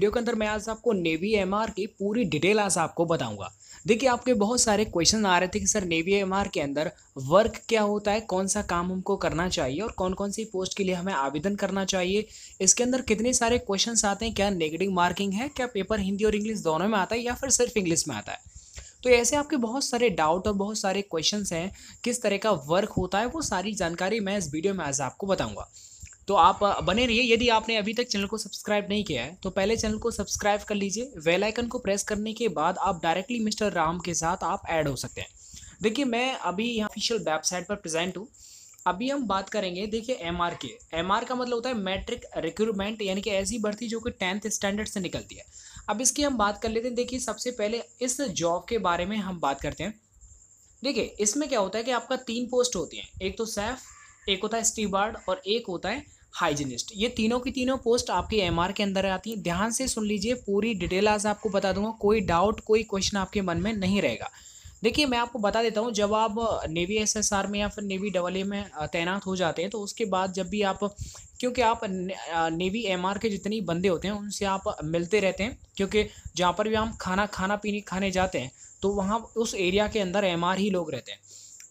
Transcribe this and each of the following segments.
Video के अंदर मैं आज आपको नेवी एमआर की पूरी डिटेल आज आपको बताऊँगा। देखिए, आपके बहुत सारे क्वेश्चन आ रहे थे कि सर नेवी एमआर के अंदर वर्क क्या होता है, कौन सा काम हमको करना चाहिए और कौन कौन सी पोस्ट के लिए हमें आवेदन करना चाहिए। इसके अंदर कितने सारे क्वेश्चन आते हैं, क्या नेगेटिव मार्किंग है, क्या पेपर हिंदी और इंग्लिश दोनों में आता है या फिर सिर्फ़ इंग्लिश में आता है? तो ऐसे आपके बहुत सारे डाउट और बहुत सारे क्वेश्चंस हैं, किस तरह का वर्क होता है, वो सारी जानकारी मैं इस वीडियो में आज आपको बताऊँगा। तो आप बने रहिए। यदि आपने अभी तक चैनल को सब्सक्राइब नहीं किया है तो पहले चैनल को सब्सक्राइब कर लीजिए। वेल आइकन को प्रेस करने के बाद आप डायरेक्टली मिस्टर राम के साथ आप ऐड हो सकते हैं। देखिए, मैं अभी यहाँ ऑफिशियल वेबसाइट पर प्रेजेंट हूँ। अभी हम बात करेंगे, देखिए एम आर के। एम आर का मतलब होता है मैट्रिक रिक्रूटमेंट यानी कि ऐसी भर्ती जो कि टेंथ स्टैंडर्ड से निकलती है। अब इसकी हम बात कर लेते हैं। देखिए, सबसे पहले इस जॉब के बारे में हम बात करते हैं। देखिए, इसमें क्या होता है कि आपका तीन पोस्ट होती हैं। एक तो सैफ, एक होता है स्टीबार्ड और एक होता है हाइजीनिस्ट। ये तीनों की तीनों पोस्ट आपके एमआर के अंदर आती हैं। ध्यान से सुन लीजिए, पूरी डिटेल आज आपको बता दूँगा। कोई डाउट, कोई क्वेश्चन आपके मन में नहीं रहेगा। देखिए, मैं आपको बता देता हूँ, जब आप नेवी एसएसआर में या फिर नेवी डबल ए में तैनात हो जाते हैं तो उसके बाद जब भी आप, क्योंकि आप नेवी एमआर के जितने बंदे होते हैं, उनसे आप मिलते रहते हैं, क्योंकि जहाँ पर भी हम खाना खाना पीने, खाने जाते हैं तो वहाँ उस एरिया के अंदर एमआर ही लोग रहते हैं।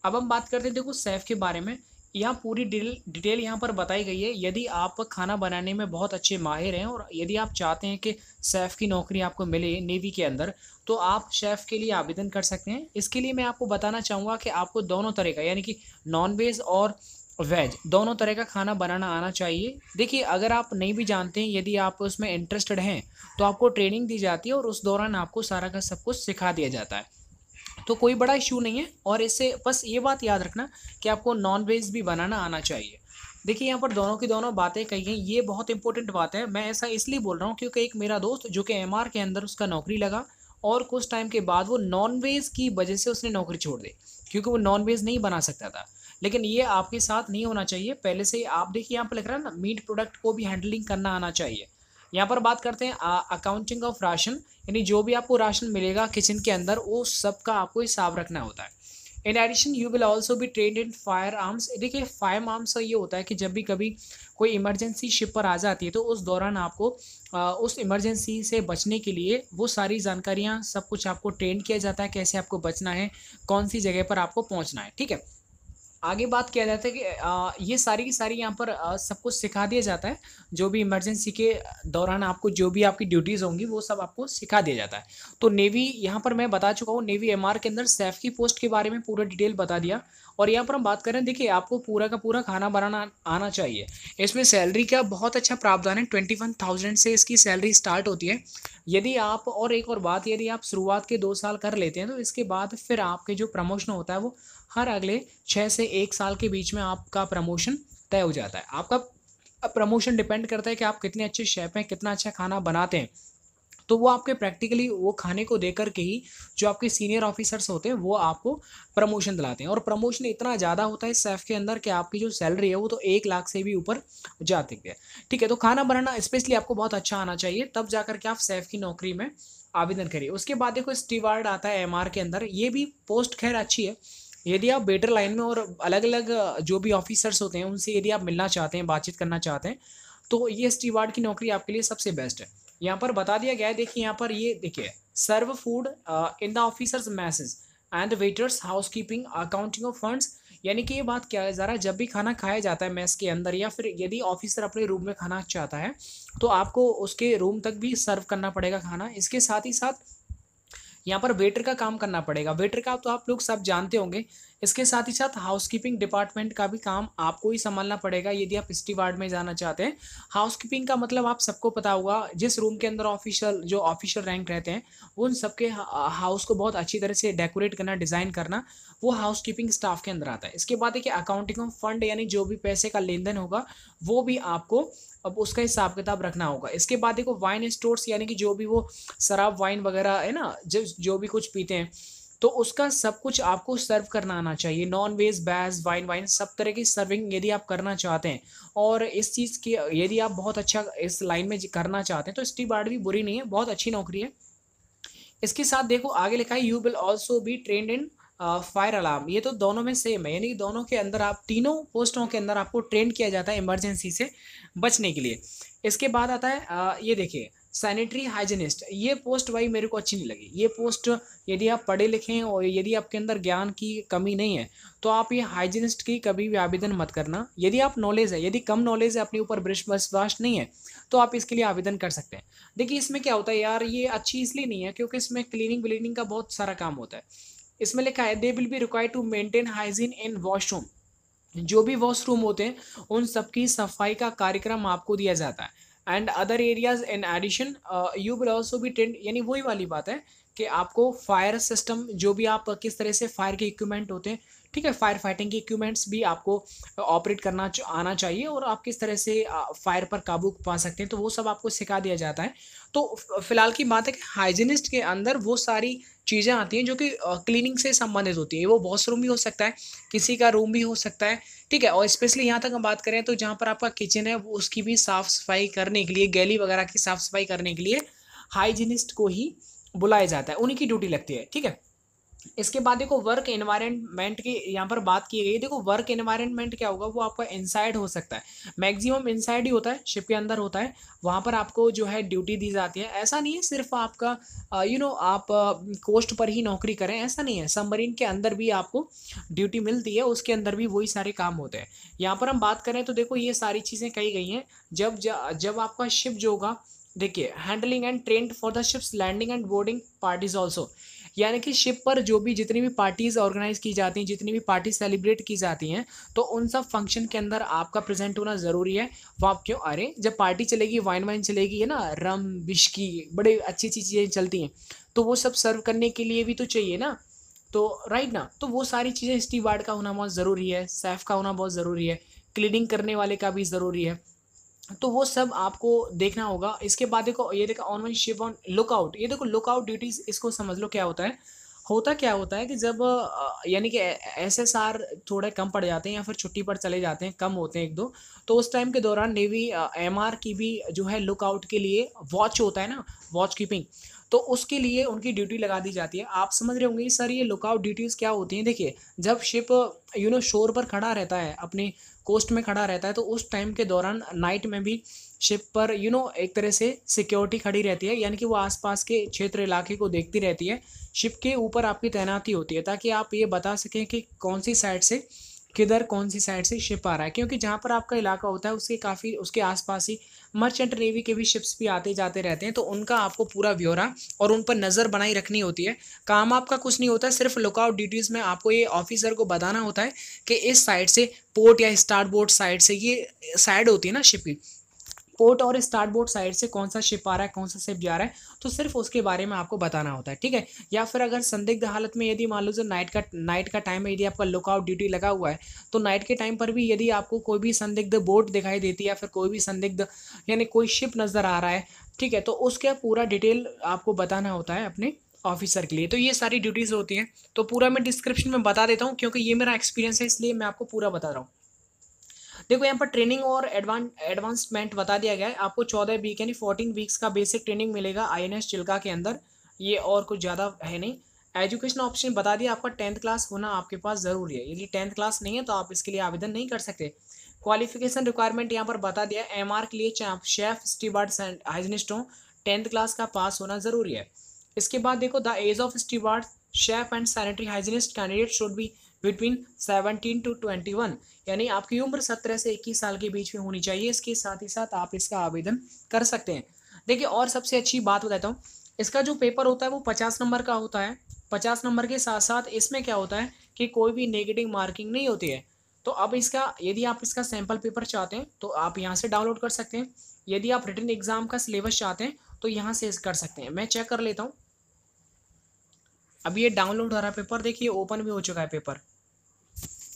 अब हम बात करते हैं, देखो, सैफ के बारे में। यहाँ पूरी डिटेल डिटेल यहाँ पर बताई गई है। यदि आप खाना बनाने में बहुत अच्छे माहिर हैं और यदि आप चाहते हैं कि शेफ़ की नौकरी आपको मिले नेवी के अंदर तो आप शेफ़ के लिए आवेदन कर सकते हैं। इसके लिए मैं आपको बताना चाहूँगा कि आपको दोनों तरह का, यानी कि नॉन वेज और वेज दोनों तरह का खाना बनाना आना चाहिए। देखिए, अगर आप नहीं भी जानते हैं, यदि आप उसमें इंटरेस्टेड हैं तो आपको ट्रेनिंग दी जाती है और उस दौरान आपको सारा का सब कुछ सिखा दिया जाता है। तो कोई बड़ा इशू नहीं है। और इससे बस ये बात याद रखना कि आपको नॉन वेज भी बनाना आना चाहिए। देखिए, यहाँ पर दोनों की दोनों बातें कही हैं ये बहुत इंपॉर्टेंट बात है। मैं ऐसा इसलिए बोल रहा हूँ क्योंकि एक मेरा दोस्त जो कि एमआर के अंदर उसका नौकरी लगा और कुछ टाइम के बाद वो नॉन वेज की वजह से उसने नौकरी छोड़ दी, क्योंकि वो नॉन वेज नहीं बना सकता था। लेकिन ये आपके साथ नहीं होना चाहिए। पहले से आप देखिए, यहाँ पर लिख रहा है ना मीट प्रोडक्ट को भी हैंडलिंग करना आना चाहिए। यहाँ पर बात करते हैं अकाउंटिंग ऑफ़ राशन यानी जो भी आपको राशन मिलेगा किचन के अंदर वो सब का आपको हिसाब रखना होता है। In addition you will also भी ट्रेड इन फायर आर्म्स देखिए फायर आर्म्स का ये होता है कि जब भी कभी कोई इमरजेंसी शिप पर आ जाती है तो उस दौरान आपको आ, उस इमरजेंसी से बचने के लिए वो सारी जानकारियाँ सब कुछ आपको ट्रेन किया जाता है कैसे आपको बचना है कौन सी जगह पर आपको पहुँचना है ठीक है? आगे बात किया जाता है कि आ, ये सारी की सारी यहाँ पर आ, सब कुछ सिखा दिया जाता है। जो भी इमरजेंसी के दौरान आपको जो भी आपकी ड्यूटीज़ होंगी वो सब आपको सिखा दिया जाता है। तो नेवी यहाँ पर मैं बता चुका हूँ नेवी एमआर के अंदर सेफ़ की पोस्ट के बारे में पूरा डिटेल बता दिया। और यहाँ पर हम बात करें देखिए, आपको पूरा का पूरा खाना बनाना आना चाहिए। इसमें सैलरी का बहुत अच्छा प्रावधान है ट्वेंटी वन थाउज़ेंड से इसकी सैलरी स्टार्ट होती है। यदि आप, और एक और बात, यदि आप शुरुआत के दो साल कर लेते हैं तो इसके बाद फिर आपके जो प्रमोशन होता है, वो हर अगले छः से एक साल के बीच में आपका प्रमोशन तय हो जाता है। आपका प्रमोशन डिपेंड करता है कि आप कितने अच्छे शेफ़ हैं, कितना अच्छा खाना बनाते हैं। तो वो आपके प्रैक्टिकली वो खाने को देकर के ही जो आपके सीनियर ऑफिसर्स होते हैं, वो आपको प्रमोशन दिलाते हैं। और प्रमोशन इतना ज़्यादा होता है सेफ़ के अंदर कि आपकी जो सैलरी है, वो तो एक लाख से भी ऊपर जाती है। ठीक है तो खाना बनाना स्पेशली आपको बहुत अच्छा आना चाहिए, तब जाकर के आप सेफ़ की नौकरी में आवेदन करिए। उसके बाद देखो स्टीवार्ड आता है एमआर के अंदर, ये भी पोस्ट खैर अच्छी है। यदि आप बेटर लाइन में और अलग अलग जो भी ऑफिसर्स होते हैं, उनसे यदि आप मिलना चाहते हैं, बातचीत करना चाहते हैं तो ये स्टीवार्ड की नौकरी आपके लिए सबसे बेस्ट है। यहाँ पर बता दिया गया है, देखिए यहाँ पर ये, देखिए serve food in the officers messes and waiters housekeeping accounting of funds यानी कि ये बात क्या है, ज़रा जब भी खाना खाया जाता है मैस के अंदर या फिर यदि ऑफिसर अपने रूम में खाना चाहता है तो आपको उसके रूम तक भी सर्व करना पड़ेगा खाना। इसके साथ ही साथ यहाँ पर वेटर का काम करना पड़ेगा। वेटर का तो आप लोग सब जानते होंगे। इसके साथ ही साथ हाउसकीपिंग डिपार्टमेंट का भी काम आपको ही संभालना पड़ेगा, यदि आप स्टी वार्ड में जाना चाहते हैं। हाउसकीपिंग का मतलब आप सबको पता होगा, जिस रूम के अंदर ऑफिशियल जो ऑफिशियल रैंक रहते हैं, उन सबके हाउस को बहुत अच्छी तरह से डेकोरेट करना डिज़ाइन करना, वो हाउस कीपिंग स्टाफ के अंदर आता है। इसके बाद देखिए अकाउंटिंग ऑफ़ फंड यानी जो भी पैसे का लेन देन होगा, वो भी आपको अब उसका हिसाब किताब रखना होगा। इसके बाद देखो वाइन स्टोर्स यानी कि जो भी वो शराब वाइन वगैरह है ना जो जो भी कुछ पीते हैं तो उसका सब कुछ आपको सर्व करना आना चाहिए। नॉन वेज बैज वाइन वाइन सब तरह की सर्विंग यदि आप करना चाहते हैं और इस चीज़ की यदि आप बहुत अच्छा इस लाइन में करना चाहते हैं तो स्टी बार्ड भी बुरी नहीं है बहुत अच्छी नौकरी है। इसके साथ देखो आगे लिखा है you will also be trained in fire alarm ये तो दोनों में सेम है यानी कि दोनों के अंदर आप तीनों पोस्टों के अंदर आपको ट्रेंड किया जाता है इमरजेंसी से बचने के लिए। इसके बाद आता है आ, ये देखिए सैनिटरी हाइजीनिस्ट ये पोस्ट भाई मेरे को अच्छी नहीं लगी। ये पोस्ट यदि आप पढ़े लिखे हैं और यदि आपके अंदर ज्ञान की कमी नहीं है तो आप ये हाइजीनिस्ट की कभी भी आवेदन मत करना। यदि आप नॉलेज है, यदि कम नॉलेज है, अपने ऊपर विश्वास नहीं है तो आप इसके लिए आवेदन कर सकते हैं। देखिए, इसमें क्या होता है यार, ये अच्छी इसलिए नहीं है क्योंकि इसमें क्लीनिंग व्लीनिंग का बहुत सारा काम होता है। इसमें लिखा है they will be required to maintain hygiene in washroom जो भी वॉशरूम होते हैं, उन सबकी सफ़ाई का कार्यक्रम आपको दिया जाता है। And other areas in addition you will also be trained यानी वही वाली बात है कि आपको फायर सिस्टम जो भी आप किस तरह से फायर के इक्विपमेंट होते हैं, ठीक है फायर फाइटिंग के इक्विपमेंट्स भी आपको ऑपरेट करना आना चाहिए और आप किस तरह से फायर पर काबू पा सकते हैं तो वो सब आपको सिखा दिया जाता है। तो फ़िलहाल की बात है कि हाइजीनिस्ट के अंदर वो सारी चीज़ें आती हैं जो कि क्लीनिंग से संबंधित होती है। वो वॉशरूम भी हो सकता है, किसी का रूम भी हो सकता है, ठीक है, और स्पेशली यहाँ तक हम बात करें तो जहाँ पर आपका किचन है, वो उसकी भी साफ़ सफ़ाई करने के लिए, गैली वगैरह की साफ़ सफ़ाई करने के लिए हाइजीनिस्ट को ही बुलाया जाता है, उन्हीं की ड्यूटी लगती है, ठीक है? इसके बाद देखो वर्क एनवायरनमेंट की यहाँ पर बात की गई, देखो वर्क एनवायरनमेंट क्या होगा, वो आपका इनसाइड हो सकता है। मैक्सिमम इनसाइड ही होता है शिप के अंदर होता है, वहाँ पर आपको जो है ड्यूटी दी जाती है। ऐसा नहीं है सिर्फ़ आपका यू नो आप कोस्ट पर ही नौकरी करें, ऐसा नहीं है। सबमरीन के अंदर भी आपको ड्यूटी मिलती है, उसके अंदर भी वही सारे काम होते हैं। यहाँ पर हम बात करें तो देखो ये सारी चीज़ें कही गई हैं, जब जब आपका शिप जो होगा देखिए handling and trained for the ships landing and boarding parties also यानी कि शिप पर जो भी जितनी भी पार्टीज़ ऑर्गेनाइज की जाती हैं, जितनी भी पार्टी सेलिब्रेट की जाती हैं तो उन सब फ़ंक्शन के अंदर आपका प्रेजेंट होना ज़रूरी है। वो आप क्यों अरे जब पार्टी चलेगी वाइन वाइन चलेगी, है ना? रम बिश्की बड़े अच्छी अच्छी चीज़ें चलती हैं। तो वो सब सर्व करने के लिए भी तो चाहिए ना? तो राइट ना? तो वो सारी चीज़ें स्टीवार्ड का होना बहुत ज़रूरी है सैफ का होना बहुत ज़रूरी है क्लीनिंग करने वाले का भी ज़रूरी है। तो वो सब आपको देखना होगा। इसके बाद देखो, ये देखो on one ship on lookout ये देखो लुकआउट ड्यूटीज़ इसको समझ लो क्या होता है। होता क्या होता है कि जब यानी कि एस एस आर थोड़े कम पड़ जाते हैं या फिर छुट्टी पर चले जाते हैं, कम होते हैं एक दो तो उस टाइम के दौरान नेवी एम आर की भी जो है लुकआउट के लिए वॉच होता है ना वॉच कीपिंग तो उसके लिए उनकी ड्यूटी लगा दी जाती है। आप समझ रहे होंगे, सर, ये लुकआउट ड्यूटीज़ क्या होती हैं? देखिए, जब शिप यू नो शोर पर खड़ा रहता है अपने कोस्ट में खड़ा रहता है तो उस टाइम के दौरान नाइट में भी शिप पर यू नो एक तरह से सिक्योरिटी खड़ी रहती है, यानी कि वो आसपास के क्षेत्र इलाके को देखती रहती है। शिप के ऊपर आपकी तैनाती होती है, ताकि आप ये बता सकें कि कौन सी साइड से किधर कौन सी साइड से शिप आ रहा है? क्योंकि जहाँ पर आपका इलाका होता है, उसके काफ़ी, उसके आसपास ही मर्चेंट नेवी के भी शिप्स भी आते जाते रहते हैं तो उनका आपको पूरा ब्यौरा और उन पर नज़र बनाई रखनी होती है। काम आपका कुछ नहीं होता, सिर्फ़ लुकआउट ड्यूटीज़ में आपको ये ऑफिसर को बताना होता है कि इस साइड से पोर्ट या स्टार्ट बोर्ड साइड से ये साइड होती है ना शिप की पोर्ट और स्टार्ट बोर्ड साइड से कौन सा शिप आ रहा है, कौन सा शिप जा रहा है तो सिर्फ़ उसके बारे में आपको बताना होता है, ठीक है? या फिर अगर संदिग्ध हालत में यदि मान लो जो नाइट का नाइट का टाइम है यदि आपका लुकआउट ड्यूटी लगा हुआ है तो नाइट के टाइम पर भी यदि आपको कोई भी संदिग्ध बोट दिखाई देती है या फिर कोई भी संदिग्ध, यानी कोई शिप नज़र आ रहा है, ठीक है? तो उसका पूरा डिटेल आपको बताना होता है अपने ऑफिसर के लिए। तो ये सारी ड्यूटीज़ होती हैं तो पूरा मैं डिस्क्रिप्शन में बता देता हूँ, क्योंकि ये मेरा एक्सपीरियंस है, इसलिए मैं आपको पूरा बता रहा हूँ। देखो, यहाँ पर ट्रेनिंग और एडवांस एडवांसमेंट बता दिया गया है। आपको चौदह वीक यानी फोर्टीन वीक्स का बेसिक ट्रेनिंग मिलेगा आई एन एस चिल्का के अंदर। ये और कुछ ज़्यादा है नहीं। एजुकेशन ऑप्शन बता दिया, आपका टेंथ क्लास होना आपके पास ज़रूरी है। यदि टेंथ क्लास नहीं है तो आप इसके लिए आवेदन नहीं कर सकते। क्वालिफिकेशन रिक्वायरमेंट यहाँ पर बता दिया एम के लिए चाहे आप शेफ स्टीवार्ड हाइजनिस्ट हो टेंथ क्लास का पास होना ज़रूरी है। इसके बाद देखो the age of steward chef and sanitary hygienist candidate should be between seventeen to twenty one यानी आपकी उम्र सत्रह से इक्कीस साल के बीच में होनी चाहिए। इसके साथ ही साथ आप इसका आवेदन कर सकते हैं। देखिए, और सबसे अच्छी बात बताता हूँ। इसका जो पेपर होता है वो पचास नंबर का होता है। पचास नंबर के साथ साथ इसमें क्या होता है कि कोई भी नेगेटिव मार्किंग नहीं होती है। तो अब इसका, यदि आप इसका सैंपल पेपर चाहते हैं तो आप यहाँ से डाउनलोड कर सकते हैं। यदि आप रिटर्न एग्ज़ाम का सिलेबस चाहते हैं तो यहाँ से कर सकते हैं। मैं चेक कर लेता हूँ। अभी ये डाउनलोड हो रहा है पेपर देखिए ओपन भी हो चुका है पेपर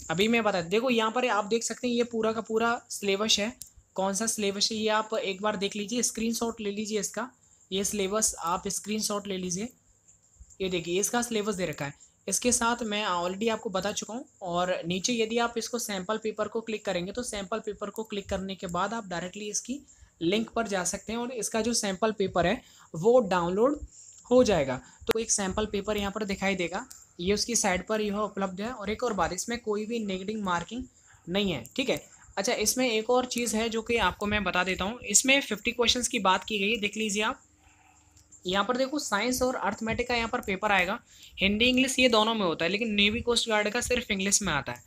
अभी मैं बता, देखो यहाँ पर आप देख सकते हैं, ये पूरा का पूरा सिलेबस है. कौन सा सिलेबस है, ये आप एक बार देख लीजिए स्क्रीनशॉट ले लीजिए इसका. ये सिलेबस आप स्क्रीनशॉट ले लीजिए. ये देखिए, इसका सिलेबस दे रखा है. इसके साथ मैं ऑलरेडी आपको बता चुका हूँ, और नीचे यदि आप इसको सैंपल पेपर को क्लिक करेंगे तो सैंपल पेपर को क्लिक करने के बाद आप डायरेक्टली इसकी लिंक पर जा सकते हैं, और इसका जो सैंपल पेपर है, वो डाउनलोड हो जाएगा। तो एक सैंपल पेपर यहाँ पर दिखाई देगा। ये उसकी साइड पर यह उपलब्ध है। और एक और बात, इसमें कोई भी नेगेटिव मार्किंग नहीं है, ठीक है? अच्छा इसमें एक और चीज़ है जो कि आपको मैं बता देता हूँ। इसमें फिफ्टी क्वेश्चंस की बात की गई देख लीजिए आप। यहाँ पर देखो साइंस और अर्थमेटिक का यहाँ पर पेपर आएगा। हिंदी, इंग्लिश, ये दोनों में होता है, लेकिन नेवी कोस्ट गार्ड का सिर्फ़ इंग्लिश में आता है,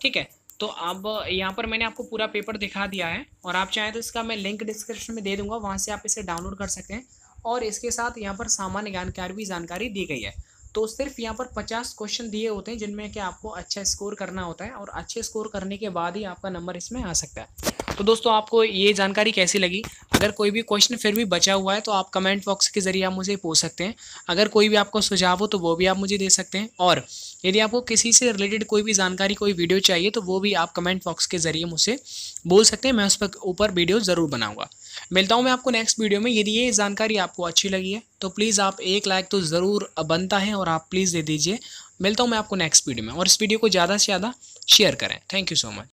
ठीक है? तो अब यहाँ पर मैंने आपको पूरा पेपर दिखा दिया है। और आप चाहें तो इसका मैं लिंक डिस्क्रिप्शन में दे दूँगा, वहाँ से आप इसे डाउनलोड कर सकते हैं। और इसके साथ यहाँ पर सामान्य ज्ञान की भी जानकारी दी गई है। तो सिर्फ़ यहाँ पर पचास क्वेश्चन दिए होते हैं, जिनमें कि आपको अच्छा स्कोर करना होता है और अच्छे स्कोर करने के बाद ही आपका नंबर इसमें आ सकता है। तो दोस्तों, आपको ये जानकारी कैसी लगी? अगर कोई भी क्वेश्चन फिर भी बचा हुआ है तो आप कमेंट बॉक्स के ज़रिए आप मुझे पूछ सकते हैं। अगर कोई भी आपको सुझाव हो तो वो भी आप मुझे दे सकते हैं। और यदि आपको किसी से रिलेटेड कोई भी जानकारी, कोई वीडियो चाहिए तो वो भी आप कमेंट बॉक्स के ज़रिए मुझसे बोल सकते हैं। मैं उस पर ऊपर वीडियो ज़रूर बनाऊँगा। मिलता हूँ मैं आपको नेक्स्ट वीडियो में। यदि ये जानकारी आपको अच्छी लगी है तो प्लीज़ आप एक लाइक तो ज़रूर बनता है और आप प्लीज़ दे दीजिए। मिलता हूँ मैं आपको नेक्स्ट वीडियो में। और इस वीडियो को ज़्यादा से ज़्यादा शेयर करें। Thank you so much